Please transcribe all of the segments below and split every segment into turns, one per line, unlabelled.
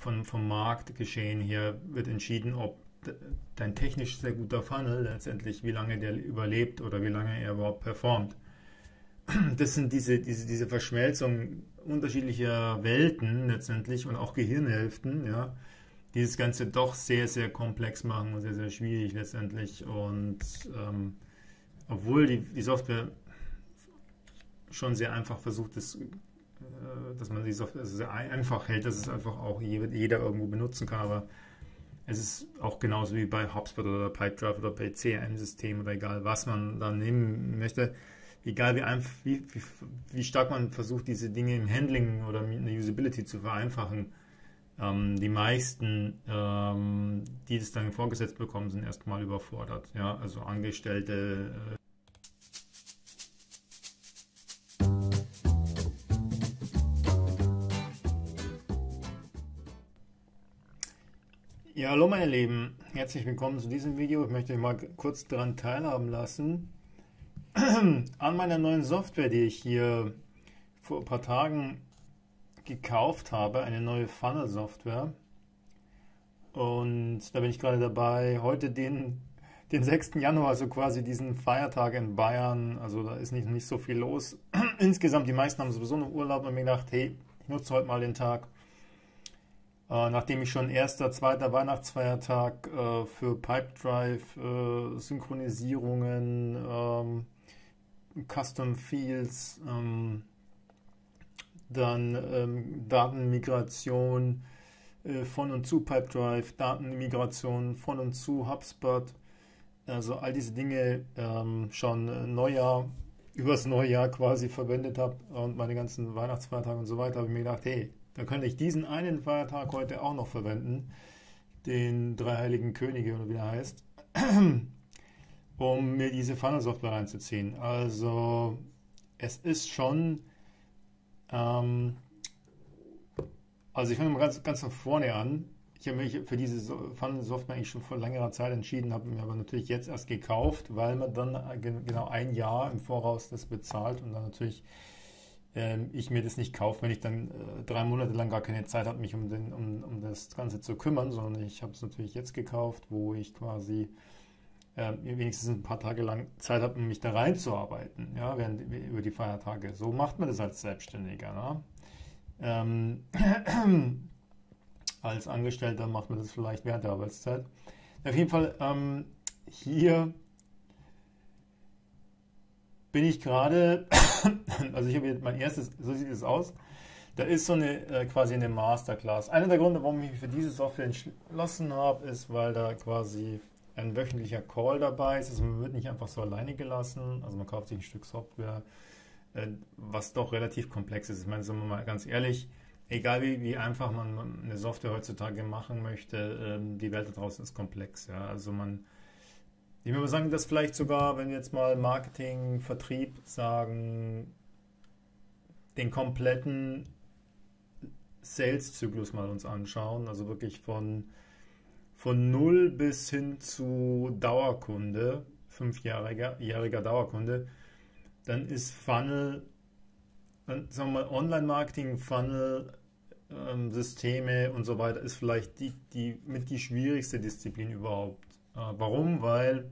von, vom Marktgeschehen her wird entschieden, ob dein technisch sehr guter Funnel letztendlich, wie lange der überlebt oder wie lange er überhaupt performt. Das sind diese, diese, diese Verschmelzung unterschiedlicher Welten letztendlich und auch Gehirnhälften, ja, die das Ganze doch sehr, sehr komplex machen und sehr, sehr schwierig letztendlich. Und ähm, obwohl die, die Software schon sehr einfach versucht, das, dass man die Software sehr einfach hält, dass es einfach auch jeder irgendwo benutzen kann, aber es ist auch genauso wie bei HubSpot oder Pipedrive oder bei CRM-Systemen oder egal, was man da nehmen möchte. Egal wie, einfach, wie, wie, wie, stark man versucht, diese Dinge im Handling oder in der Usability zu vereinfachen, ähm, die meisten, ähm, die das dann vorgesetzt bekommen, sind erstmal überfordert. Ja? Also Angestellte, äh, Ja, hallo meine Lieben, herzlich willkommen zu diesem Video. Ich möchte euch mal kurz daran teilhaben lassen an meiner neuen Software, die ich hier vor ein paar Tagen gekauft habe, eine neue Funnel-Software. Und da bin ich gerade dabei, heute den, den 6. Januar, also quasi diesen Feiertag in Bayern, also da ist nicht, nicht so viel los. Insgesamt, die meisten haben sowieso noch Urlaub und mir gedacht, hey, ich nutze heute mal den Tag nachdem ich schon erster, zweiter Weihnachtsfeiertag äh, für Pipedrive äh, Synchronisierungen, ähm, Custom Fields, ähm, dann ähm, Datenmigration äh, von und zu Pipedrive, Datenmigration von und zu HubSpot, also all diese Dinge ähm, schon Neujahr, übers Neujahr quasi verwendet habe und meine ganzen Weihnachtsfeiertage und so weiter, habe ich mir gedacht, hey, dann könnte ich diesen einen Feiertag heute auch noch verwenden, den drei heiligen Könige oder wie er heißt, um mir diese Funnel-Software reinzuziehen. Also es ist schon, ähm, also ich fange mal ganz, ganz von vorne an. Ich habe mich für diese Funnel-Software eigentlich schon vor längerer Zeit entschieden, habe mir aber natürlich jetzt erst gekauft, weil man dann genau ein Jahr im Voraus das bezahlt und dann natürlich ähm, ich mir das nicht kaufe, wenn ich dann äh, drei Monate lang gar keine Zeit habe, mich um, den, um, um das Ganze zu kümmern, sondern ich habe es natürlich jetzt gekauft, wo ich quasi äh, wenigstens ein paar Tage lang Zeit habe, um mich da reinzuarbeiten, ja, während, über die Feiertage. So macht man das als Selbstständiger. Ne? Ähm, als Angestellter macht man das vielleicht während der Arbeitszeit. Auf jeden Fall ähm, hier bin ich gerade, also ich habe jetzt mein erstes, so sieht es aus. Da ist so eine äh, quasi eine Masterclass. Einer der Gründe, warum ich mich für diese Software entschlossen habe, ist, weil da quasi ein wöchentlicher Call dabei ist. Also man wird nicht einfach so alleine gelassen. Also man kauft sich ein Stück Software, äh, was doch relativ komplex ist. Ich meine, sagen wir mal ganz ehrlich, egal wie, wie einfach man eine Software heutzutage machen möchte, äh, die Welt da draußen ist komplex. Ja? Also man ich würde sagen, dass vielleicht sogar, wenn wir jetzt mal Marketing, Vertrieb sagen, den kompletten Sales-Zyklus mal uns anschauen, also wirklich von, von null bis hin zu Dauerkunde, fünfjähriger jähriger Dauerkunde, dann ist Funnel, sagen wir mal Online-Marketing, Funnel, ähm, Systeme und so weiter, ist vielleicht die, die mit die schwierigste Disziplin überhaupt warum? Weil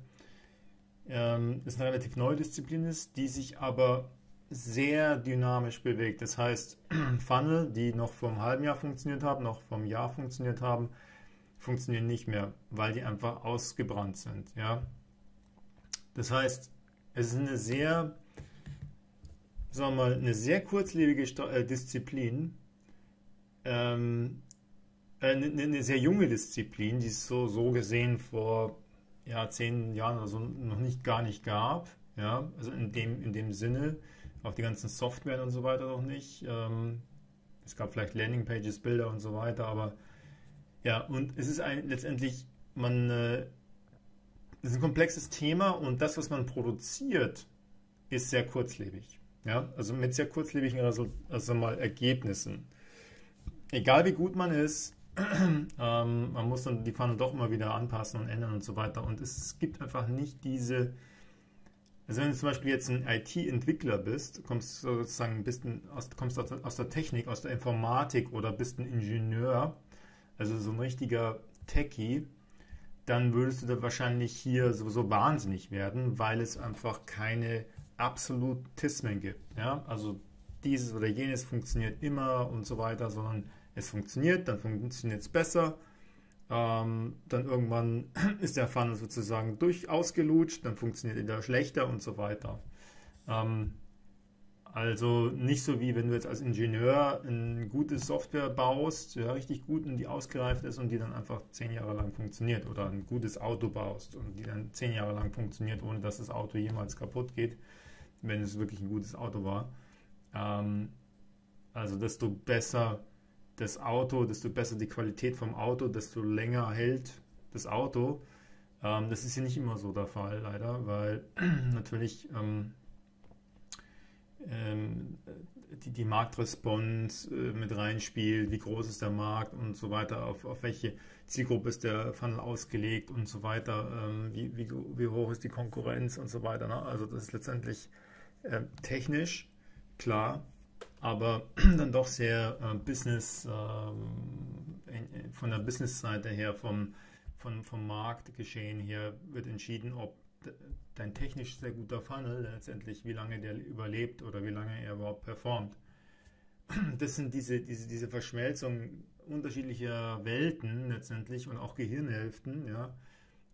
ähm, es eine relativ neue Disziplin ist, die sich aber sehr dynamisch bewegt. Das heißt, Funnel, die noch vor einem halben Jahr funktioniert haben, noch vor einem Jahr funktioniert haben, funktionieren nicht mehr, weil die einfach ausgebrannt sind. Ja? Das heißt, es ist eine sehr, sagen wir mal, eine sehr kurzlebige äh, Disziplin, ähm, eine, äh, eine, sehr junge Disziplin, die es so, so gesehen vor ja, zehn Jahren oder so noch nicht gar nicht gab. Ja, also in dem, in dem Sinne, auch die ganzen Software und so weiter noch nicht. Ähm, es gab vielleicht Landingpages, Bilder und so weiter, aber ja, und es ist ein, letztendlich, man, äh, es ist ein komplexes Thema und das, was man produziert, ist sehr kurzlebig. Ja, also mit sehr kurzlebigen Result also mal Ergebnissen. Egal wie gut man ist, ähm, man muss dann die Pfanne doch immer wieder anpassen und ändern und so weiter. Und es gibt einfach nicht diese. Also wenn du zum Beispiel jetzt ein IT-Entwickler bist, kommst sozusagen bist aus, kommst aus der Technik, aus der Informatik oder bist ein Ingenieur also so ein richtiger Techie, dann würdest du da wahrscheinlich hier sowieso wahnsinnig werden, weil es einfach keine Absolutismen gibt. Ja? Also dieses oder jenes funktioniert immer und so weiter, sondern es funktioniert, dann funktioniert es besser. Ähm, dann irgendwann ist der Funnel sozusagen durchausgelutscht, dann funktioniert er schlechter und so weiter. Ähm, also nicht so wie wenn du jetzt als Ingenieur eine gute Software baust, ja, richtig gut und die ausgereift ist und die dann einfach zehn Jahre lang funktioniert oder ein gutes Auto baust und die dann zehn Jahre lang funktioniert, ohne dass das Auto jemals kaputt geht, wenn es wirklich ein gutes Auto war. Ähm, also desto besser das Auto, desto besser die Qualität vom Auto, desto länger hält das Auto. Ähm, das ist hier nicht immer so der Fall, leider, weil natürlich ähm, ähm, die, die Marktresponse äh, mit reinspielt, wie groß ist der Markt und so weiter, auf, auf welche Zielgruppe ist der Funnel ausgelegt und so weiter, ähm, wie, wie, wie hoch ist die Konkurrenz und so weiter. Ne? Also das ist letztendlich äh, technisch, klar, aber dann doch sehr äh, Business, ähm, von der Business-Seite her, vom, vom, vom Marktgeschehen her wird entschieden, ob dein technisch sehr guter Funnel letztendlich, wie lange der überlebt oder wie lange er überhaupt performt. Das sind diese, diese, diese Verschmelzung unterschiedlicher Welten letztendlich und auch Gehirnhälften, ja,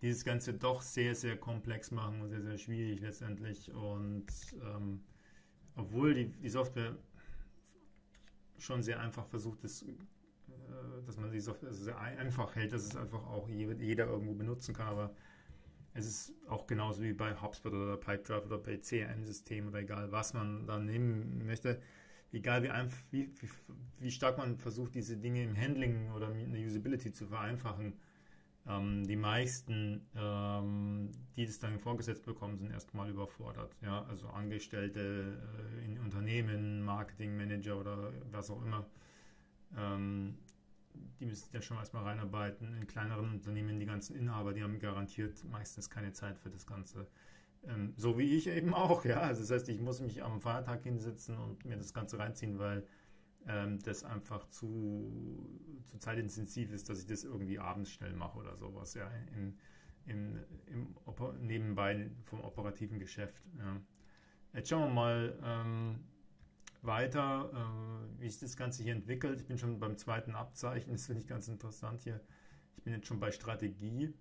die das Ganze doch sehr, sehr komplex machen und sehr, sehr schwierig letztendlich. Und ähm, obwohl die, die Software schon sehr einfach versucht, das, äh, dass man die Software sehr einfach hält, dass es einfach auch jeder irgendwo benutzen kann, aber es ist auch genauso wie bei HubSpot oder Pipedrive oder bei CRM-Systemen oder egal, was man da nehmen möchte. Egal wie, einfach, wie, wie, wie, stark man versucht, diese Dinge im Handling oder in der Usability zu vereinfachen. Ähm, die meisten, ähm, die das dann vorgesetzt bekommen, sind erstmal überfordert. Ja? Also Angestellte äh, in Unternehmen, Marketingmanager oder was auch immer. Ähm, die müssen ja schon erstmal reinarbeiten. In kleineren Unternehmen, die ganzen Inhaber, die haben garantiert meistens keine Zeit für das Ganze. Ähm, so wie ich eben auch, ja. Also das heißt, ich muss mich am Feiertag hinsetzen und mir das Ganze reinziehen, weil ähm, das einfach zu, zu zeitintensiv ist, dass ich das irgendwie abends schnell mache oder sowas, ja. Im, im, im nebenbei vom operativen Geschäft. Ja. Jetzt schauen wir mal, ähm, weiter, äh, wie sich das Ganze hier entwickelt. Ich bin schon beim zweiten Abzeichen, das finde ich ganz interessant hier. Ich bin jetzt schon bei Strategie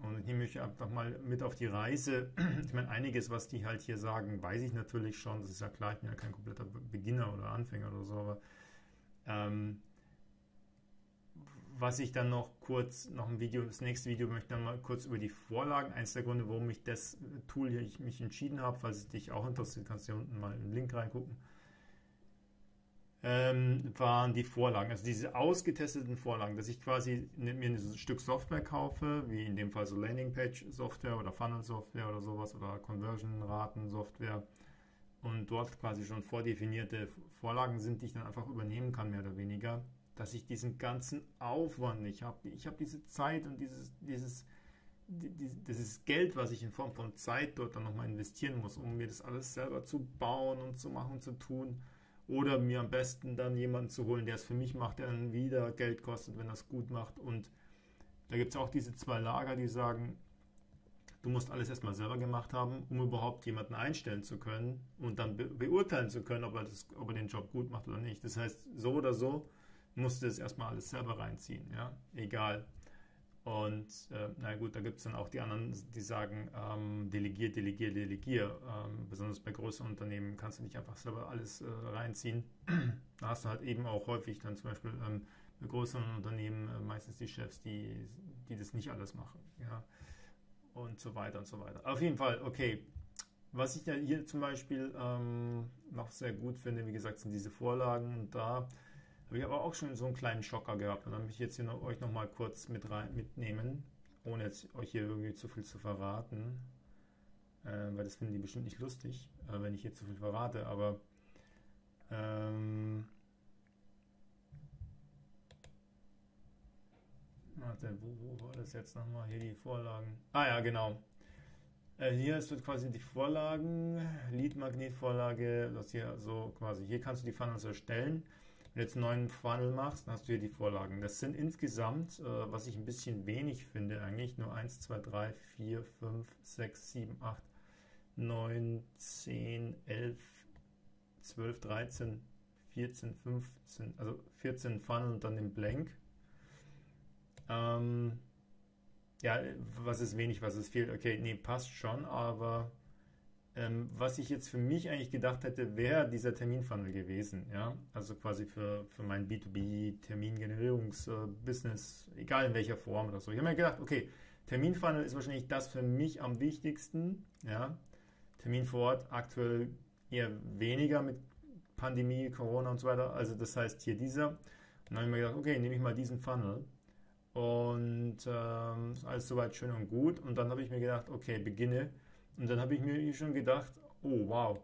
und nehme ich einfach mal mit auf die Reise. Ich meine, einiges, was die halt hier sagen, weiß ich natürlich schon. Das ist ja klar, ich bin ja kein kompletter Beginner oder Anfänger oder so, aber ähm, was ich dann noch kurz, noch ein Video, das nächste Video möchte ich dann mal kurz über die Vorlagen. Eins der Gründe, warum ich das Tool hier ich mich entschieden habe, falls es dich auch interessiert, kannst du hier unten mal einen Link reingucken ähm, waren die Vorlagen, also diese ausgetesteten Vorlagen, dass ich quasi mir ein Stück Software kaufe, wie in dem Fall so Landingpage-Software oder Funnel-Software oder sowas oder Conversion-Raten-Software und dort quasi schon vordefinierte Vorlagen sind, die ich dann einfach übernehmen kann, mehr oder weniger, dass ich diesen ganzen Aufwand nicht habe. Ich habe diese Zeit und dieses, dieses, dieses Geld, was ich in Form von Zeit dort dann nochmal investieren muss, um mir das alles selber zu bauen und zu machen zu tun oder mir am besten dann jemanden zu holen, der es für mich macht, der dann wieder Geld kostet, wenn er es gut macht. Und da gibt es auch diese zwei Lager, die sagen, du musst alles erstmal selber gemacht haben, um überhaupt jemanden einstellen zu können und dann be beurteilen zu können, ob er, das, ob er den Job gut macht oder nicht. Das heißt, so oder so musst du es erstmal alles selber reinziehen, ja, egal. Und äh, na gut, da gibt es dann auch die anderen, die sagen, ähm, delegier, delegier, delegier. Ähm, besonders bei größeren Unternehmen kannst du nicht einfach selber alles äh, reinziehen. da hast du halt eben auch häufig dann zum Beispiel ähm, bei größeren Unternehmen äh, meistens die Chefs, die, die das nicht alles machen. Ja? Und so weiter und so weiter. Auf jeden Fall, okay. Was ich ja hier zum Beispiel ähm, noch sehr gut finde, wie gesagt, sind diese Vorlagen und da habe ich aber auch schon so einen kleinen Schocker gehabt. Und dann möchte ich jetzt hier noch, euch noch mal kurz mit rein, mitnehmen, ohne jetzt euch hier irgendwie zu viel zu verraten. Äh, weil das finden die bestimmt nicht lustig, äh, wenn ich hier zu viel verrate. Aber ähm, Warte, wo, wo war das jetzt nochmal? Hier die Vorlagen. Ah ja, genau. Äh, hier ist quasi die Vorlagen, Lead-Magnet-Vorlage, das hier so quasi. Hier kannst du die Funnels erstellen. du jetzt einen neuen Funnel machst, dann hast du hier die Vorlagen. Das sind insgesamt, äh, was ich ein bisschen wenig finde, eigentlich nur 1, 2, 3, 4, 5, 6, 7, 8, 9, 10, 11, 12, 13, 14, 15, also 14 Funnel und dann den Blank. Ähm, ja, was ist wenig, was ist fehlt? Okay, nee, passt schon, aber ähm, was ich jetzt für mich eigentlich gedacht hätte, wäre dieser Terminfunnel gewesen, ja, also quasi für, für mein B2B-Termingenerierungs-Business, äh, egal in welcher Form oder so. Ich habe mir gedacht, okay, Terminfunnel ist wahrscheinlich das für mich am wichtigsten, ja, Termin vor Ort aktuell eher weniger mit Pandemie, Corona und so weiter, also das heißt hier dieser. Und dann habe ich mir gedacht, okay, nehme ich mal diesen Funnel und ähm, alles soweit schön und gut. Und dann habe ich mir gedacht, okay, beginne. Und dann habe ich mir schon gedacht, oh wow,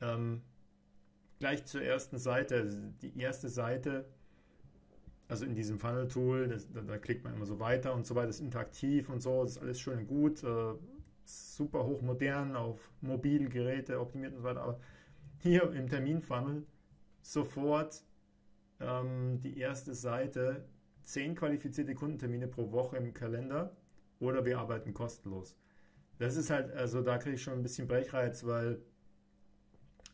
ähm, gleich zur ersten Seite, also die erste Seite, also in diesem Funnel-Tool, da, da, klickt man immer so weiter und so weiter, ist interaktiv und so, das ist alles schön und gut, äh, super hochmodern, auf Mobilgeräte optimiert und so weiter, aber hier im Termin-Funnel sofort ähm, die erste Seite zehn qualifizierte Kundentermine pro Woche im Kalender oder wir arbeiten kostenlos. Das ist halt, also da kriege ich schon ein bisschen Brechreiz, weil,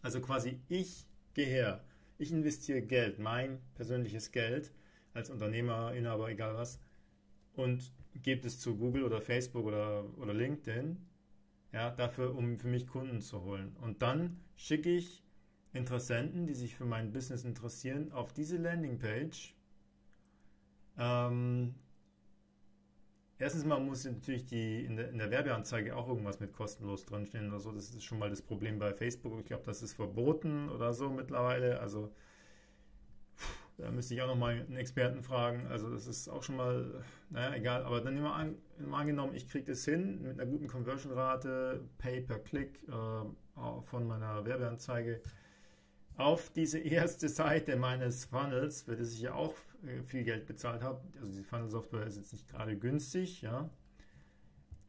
also quasi ich gehe her, ich investiere Geld, mein persönliches Geld als Unternehmer, Inhaber, egal was, und gebe es zu Google oder Facebook oder, oder LinkedIn, ja, dafür, um für mich Kunden zu holen. Und dann schicke ich Interessenten, die sich für mein Business interessieren, auf diese Landingpage ähm, erstens mal muss natürlich die, in, der, in der Werbeanzeige auch irgendwas mit kostenlos drinstehen oder so. Das ist schon mal das Problem bei Facebook. Ich glaube, das ist verboten oder so mittlerweile. Also da müsste ich auch nochmal einen Experten fragen. Also das ist auch schon mal, naja, egal. Aber dann immer an, angenommen, ich kriege das hin mit einer guten Conversion-Rate, Pay per Click äh, von meiner Werbeanzeige auf diese erste Seite meines Funnels, für das ich ja auch äh, viel Geld bezahlt habe. Also die Funnel-Software ist jetzt nicht gerade günstig, ja.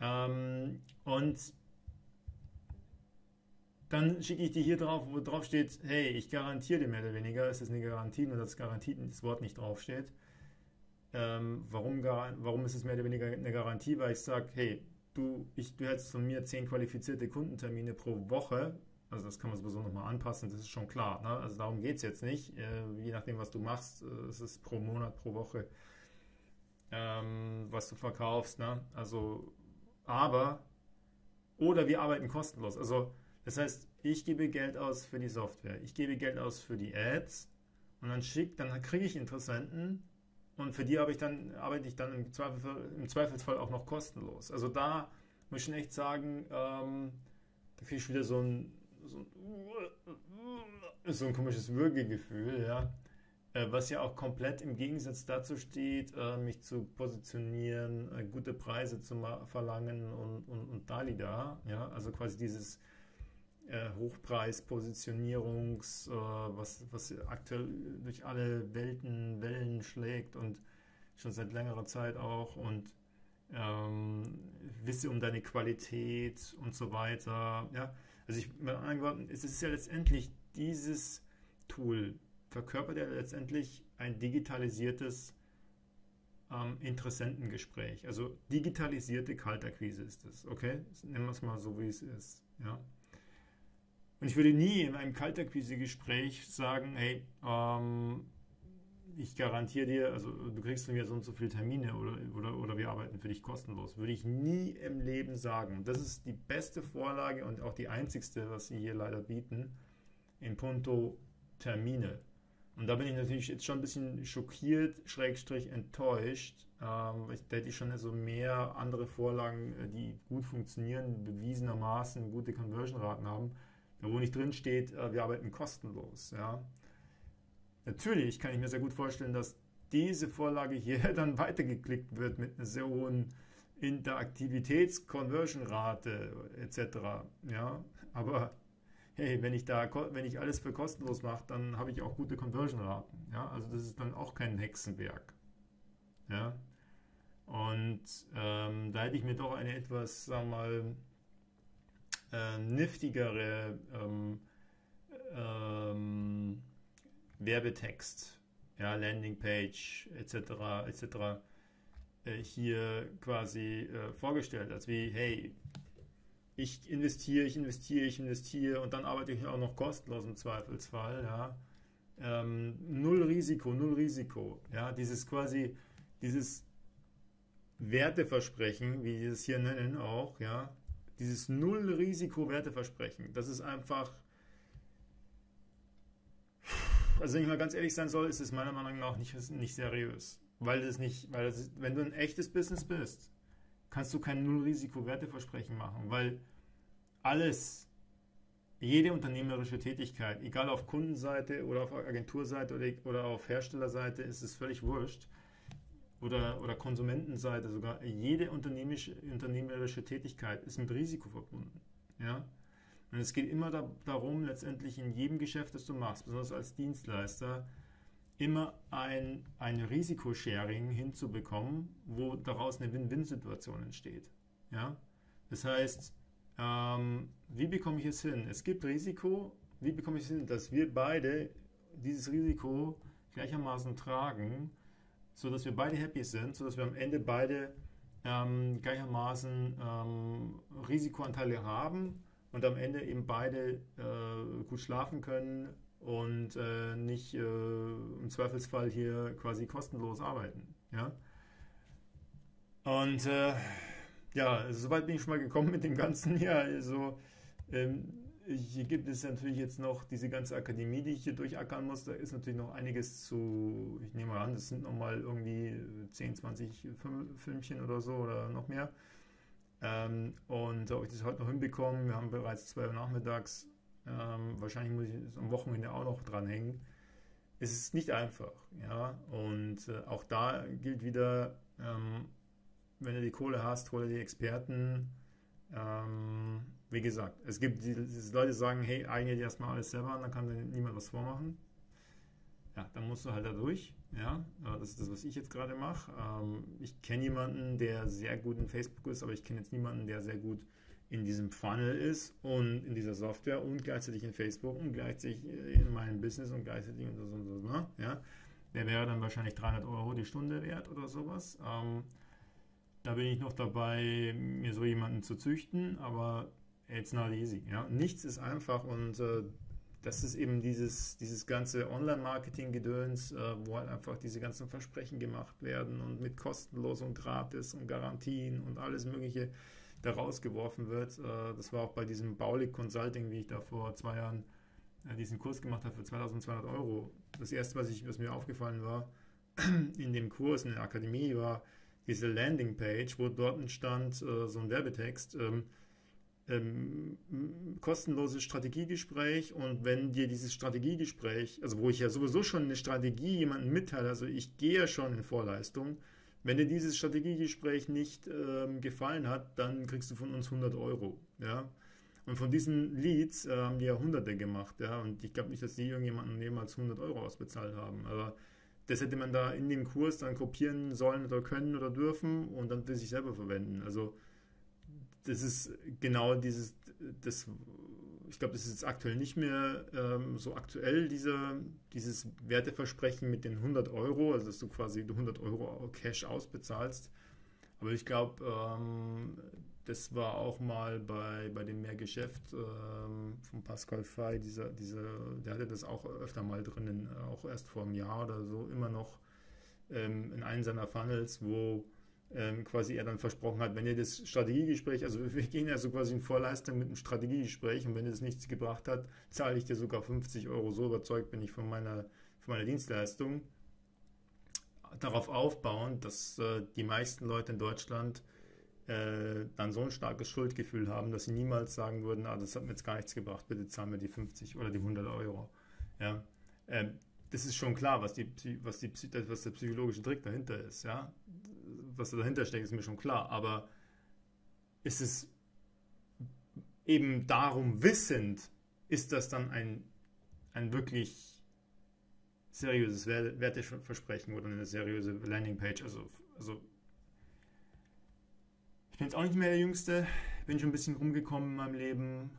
Ähm, und dann schicke ich die hier drauf, wo drauf steht, hey, ich garantiere dir mehr oder weniger, es ist eine Garantie, nur dass Garantie das Wort nicht draufsteht. Ähm, warum, warum ist es mehr oder weniger eine Garantie? Weil ich sage, hey, du, ich, du hättest von mir zehn qualifizierte Kundentermine pro Woche also das kann man sowieso nochmal anpassen, das ist schon klar. Ne? Also darum geht es jetzt nicht. Äh, je nachdem, was du machst, äh, es ist pro Monat, pro Woche, ähm, was du verkaufst. Ne? Also, aber, oder wir arbeiten kostenlos. Also das heißt, ich gebe Geld aus für die Software, ich gebe Geld aus für die Ads und dann schick, dann kriege ich Interessenten und für die habe ich dann, arbeite ich dann im Zweifelsfall, im Zweifelsfall auch noch kostenlos. Also da muss ich echt sagen, ähm, da kriege ich wieder so ein so ein, so ein komisches Würgegefühl, ja. Äh, was ja auch komplett im Gegensatz dazu steht, äh, mich zu positionieren, äh, gute Preise zu verlangen und, und, und da, ja. Also quasi dieses Hochpreis-Positionierungs, was, was aktuell durch alle Welten, Wellen schlägt und schon seit längerer Zeit auch und ähm, wisse um deine Qualität und so weiter, ja also ich Worten, es ist ja letztendlich dieses Tool verkörpert ja letztendlich ein digitalisiertes ähm, Interessentengespräch. Also digitalisierte Kaltakquise ist es, okay? Nennen wir es mal so, wie es ist, ja. Und ich würde nie in einem Kaltakquise-Gespräch sagen, hey, ähm, ich garantiere dir, also du kriegst von mir so und so viele Termine oder, oder, oder wir arbeiten für dich kostenlos. Würde ich nie im Leben sagen. Das ist die beste Vorlage und auch die einzigste, was sie hier leider bieten, in puncto Termine. Und da bin ich natürlich jetzt schon ein bisschen schockiert, schrägstrich enttäuscht. Ähm, da hätte ich schon also mehr andere Vorlagen, äh, die gut funktionieren, bewiesenermaßen gute Conversion-Raten haben, wo nicht drin steht, äh, wir arbeiten kostenlos. Ja. Natürlich kann ich mir sehr gut vorstellen, dass diese Vorlage hier dann weitergeklickt wird mit einer sehr hohen Interaktivitäts-Conversion-Rate etc. Ja, aber hey, wenn ich da, wenn ich alles für kostenlos mache, dann habe ich auch gute Conversion-Raten. Ja, also das ist dann auch kein Hexenwerk. Ja, und ähm, da hätte ich mir doch eine etwas, sagen wir mal, äh, niftigere ähm, ähm, Werbetext ja, Landingpage etc. etc. Äh, hier quasi äh, vorgestellt, als wie, hey, ich investiere, ich investiere, ich investiere und dann arbeite ich auch noch kostenlos im Zweifelsfall, ja. Ähm, null Risiko, null Risiko, ja, dieses quasi, dieses Werteversprechen, wie die es hier nennen auch, ja, dieses null Risiko Werteversprechen, das ist einfach, also wenn ich mal ganz ehrlich sein soll, ist es meiner Meinung nach nicht, nicht seriös, weil das nicht, weil das, wenn du ein echtes Business bist, kannst du kein Null-Risiko-Werteversprechen machen, weil alles, jede unternehmerische Tätigkeit, egal auf Kundenseite oder auf Agenturseite oder, oder auf Herstellerseite, ist es völlig wurscht. Oder, oder Konsumentenseite sogar, jede unternehmerische, unternehmerische Tätigkeit ist mit Risiko verbunden. Ja? Und es geht immer da, darum, letztendlich in jedem Geschäft, das du machst, besonders als Dienstleister, immer ein, ein Risikosharing hinzubekommen, wo daraus eine Win-Win-Situation entsteht. Ja? Das heißt, ähm, wie bekomme ich es hin? Es gibt Risiko, wie bekomme ich es hin, dass wir beide dieses Risiko gleichermaßen tragen, sodass wir beide happy sind, sodass wir am Ende beide ähm, gleichermaßen ähm, Risikoanteile haben und am Ende eben beide äh, gut schlafen können, und äh, nicht äh, im Zweifelsfall hier quasi kostenlos arbeiten. Ja? Und äh, ja, soweit bin ich schon mal gekommen mit dem Ganzen hier. Also, ähm, hier gibt es natürlich jetzt noch diese ganze Akademie, die ich hier durchackern muss. Da ist natürlich noch einiges zu, ich nehme mal an, das sind nochmal irgendwie 10, 20 Filmchen oder so oder noch mehr. Ähm, und ob ich das heute noch hinbekomme, wir haben bereits 2 Uhr nachmittags, ähm, wahrscheinlich muss ich es am Wochenende auch noch dranhängen. Es ist nicht einfach, ja. Und äh, auch da gilt wieder, ähm, wenn du die Kohle hast, hole die Experten. Ähm, wie gesagt, es gibt die, die Leute, sagen, hey, eigne dir erstmal alles selber an, dann kann dir niemand was vormachen. Ja, dann musst du halt da durch. Ja, das ist das, was ich jetzt gerade mache. Ähm, ich kenne jemanden, der sehr gut in Facebook ist, aber ich kenne jetzt niemanden, der sehr gut in diesem Funnel ist und in dieser Software und gleichzeitig in Facebook und gleichzeitig in meinem Business und gleichzeitig und so, und so, ne? ja. Der wäre dann wahrscheinlich 300 Euro die Stunde wert oder sowas. Ähm, da bin ich noch dabei, mir so jemanden zu züchten, aber it's not easy. Ja? Nichts ist einfach und äh, das ist eben dieses, dieses ganze Online-Marketing-Gedöns, äh, wo halt einfach diese ganzen Versprechen gemacht werden und mit kostenlos und gratis und Garantien und alles Mögliche da rausgeworfen wird. Äh, das war auch bei diesem Baulig Consulting, wie ich da vor zwei Jahren äh, diesen Kurs gemacht habe für 2200 Euro. Das erste, was, ich, was mir aufgefallen war in dem Kurs in der Akademie, war diese Landingpage, wo dort stand äh, so ein Werbetext. Ähm, ähm, kostenloses Strategiegespräch und wenn dir dieses Strategiegespräch, also wo ich ja sowieso schon eine Strategie jemandem mitteile, also ich gehe ja schon in Vorleistung, wenn dir dieses Strategiegespräch nicht ähm, gefallen hat, dann kriegst du von uns 100 Euro. Ja? Und von diesen Leads äh, haben die ja Hunderte gemacht. Ja? Und ich glaube nicht, dass die irgendjemanden jemals 100 Euro ausbezahlt haben. Aber das hätte man da in dem Kurs dann kopieren sollen oder können oder dürfen und dann für sich selber verwenden. Also das ist genau dieses, das ich glaube, das ist jetzt aktuell nicht mehr ähm, so aktuell, diese, dieses Werteversprechen mit den 100 Euro, also dass du quasi 100 Euro Cash ausbezahlst. Aber ich glaube, ähm, das war auch mal bei, bei dem Mehrgeschäft ähm, von Pascal Fay, dieser, dieser, der hatte das auch öfter mal drinnen, auch erst vor einem Jahr oder so, immer noch ähm, in einem seiner Funnels, wo ähm, quasi er dann versprochen hat, wenn ihr das Strategiegespräch, also wir gehen ja so quasi in Vorleistung mit einem Strategiegespräch und wenn es nichts gebracht hat, zahle ich dir sogar 50 Euro. So überzeugt bin ich von meiner, von meiner Dienstleistung. Darauf aufbauen, dass äh, die meisten Leute in Deutschland äh, dann so ein starkes Schuldgefühl haben, dass sie niemals sagen würden, ah, das hat mir jetzt gar nichts gebracht, bitte zahlen wir die 50 oder die 100 Euro. Ja. Ähm, das ist schon klar, was, die, was, die, was der psychologische Trick dahinter ist. Ja? Was dahinter steckt, ist mir schon klar. Aber ist es eben darum wissend, ist das dann ein, ein wirklich seriöses Werteversprechen oder eine seriöse Landingpage? Also, also ich bin jetzt auch nicht mehr der Jüngste, bin schon ein bisschen rumgekommen in meinem Leben,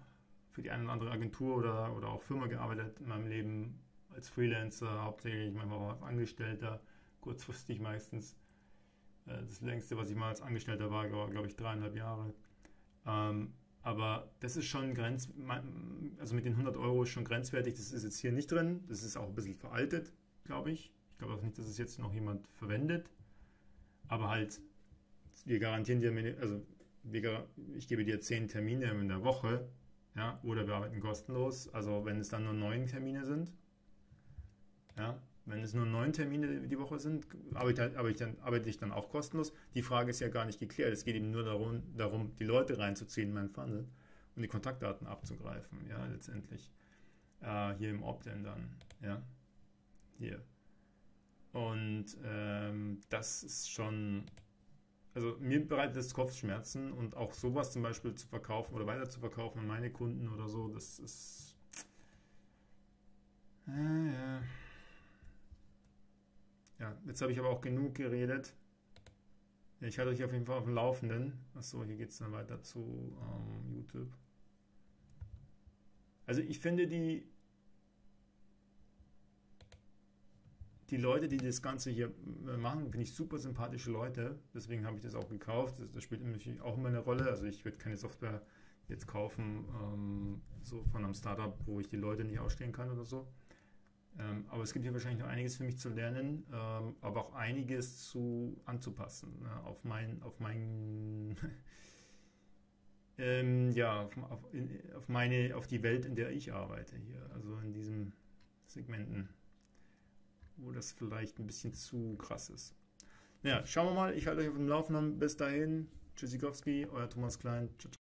für die eine oder andere Agentur oder, oder auch Firma gearbeitet in meinem Leben als Freelancer hauptsächlich, manchmal auch als Angestellter, kurzfristig meistens. Äh, das längste, was ich mal als Angestellter war, war glaube ich dreieinhalb Jahre. Ähm, aber das ist schon grenz, also mit den 100 Euro ist schon grenzwertig. Das ist jetzt hier nicht drin. Das ist auch ein bisschen veraltet, glaube ich. Ich glaube auch nicht, dass es jetzt noch jemand verwendet. Aber halt, wir garantieren dir, also wir, ich gebe dir 10 Termine in der Woche, ja, oder wir arbeiten kostenlos. Also wenn es dann nur 9 Termine sind, ja, wenn es nur 9 Termine die Woche sind, arbeite, arbeite, ich dann, arbeite ich dann auch kostenlos. Die Frage ist ja gar nicht geklärt. Es geht eben nur darum, darum die Leute reinzuziehen in meinen Funnel und die Kontaktdaten abzugreifen, ja, letztendlich. Äh, hier im Opt-in dann, ja, hier. Und ähm, das ist schon also mir bereitet das Kopfschmerzen und auch sowas zum Beispiel zu verkaufen oder weiter zu verkaufen an meine Kunden oder so, das ist. Äh, ja. Ja, jetzt habe ich aber auch genug geredet. Ich halte euch auf jeden Fall auf dem Laufenden. Achso, hier geht es dann weiter zu ähm, YouTube. Also ich finde die die Leute, die das Ganze hier äh, machen, finde ich super sympathische Leute. Deswegen habe ich das auch gekauft. Das, das spielt natürlich auch immer eine Rolle. Also ich würde keine Software jetzt kaufen, ähm, so von einem Startup, wo ich die Leute nicht ausstehen kann oder so. Ähm, aber es gibt hier wahrscheinlich noch einiges für mich zu lernen, ähm, aber auch einiges zu anzupassen ne, auf mein, auf mein, ähm, ja, auf, auf, in, auf meine, auf die Welt, in der ich arbeite hier, also in diesen Segmenten wo das vielleicht ein bisschen zu krass ist. Ja, schauen wir mal. Ich halte euch auf dem Laufenden. Bis dahin. Tschüssikowski, euer Thomas Klein. Ciao, ciao.